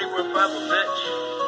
Hollywood bubble, bitch.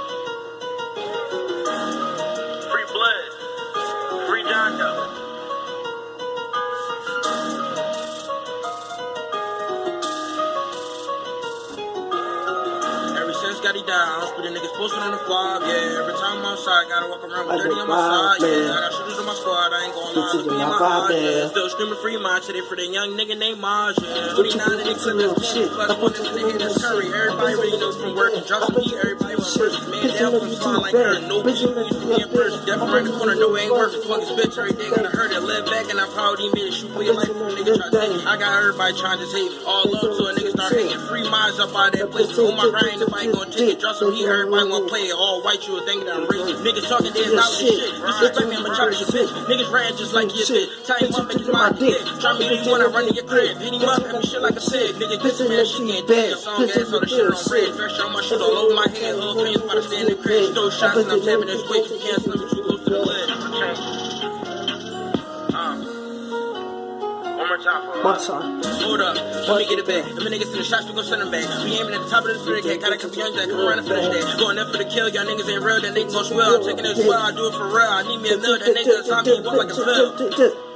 Ever since got he I was putting niggas posted on the flop. Yeah, every time I'm outside, gotta walk around with 30 on my side. man. Yeah, I got shooters on my squad. I ain't gonna lie, Bitches look me in in my my vibe. Yeah. Still screaming free mind today for the young nigga named Maj. Yeah. Put your 29 and niggas they in clip real shit. Plus one in the hit is Curry. Everybody real really knows from work and drop me. Everybody want Shit. first. Man, down from know like her. No Bitch, you bitch, know used you be in person. bad. Death the corner, no it ain't working. Plug his bitch every day. Gotta hurt it. Live and I'm proud he made it. Shoot for your life. Nigga try to take it. I got everybody trying to take it. All love to a nigga start hating. Free minds up out of that place. Oh my grind, nobody gonna take it. Drop some heat, everybody wanna play it. All white, you would think that I'm racist. Niggas talking their knowledge shit. Disrespect me, I'ma chop your bitch. Niggas ran just like your bitch. Him up, make his mind dick. Try me if you wanna run in your crib. Hit him up, have me shit like a pig. Nigga, this man, she can't dance. Song ass on the shit on red. Fresh on my shit all over my head. Hood pants by the standing crib. Throw shots and I'm tapping this weight. You can't slip too close to the lid. More time for One time. Hold up, let me get it back. Let me niggas in the shots, we gon' send them back. We aiming at the top of the street, cat. Gotta come young come around and finish that. Going up for the kill, y'all niggas ain't real, That they gon' swell. I'm taking it as well, I do it for real. I need me a nut, that nigga, time me walk like a pill.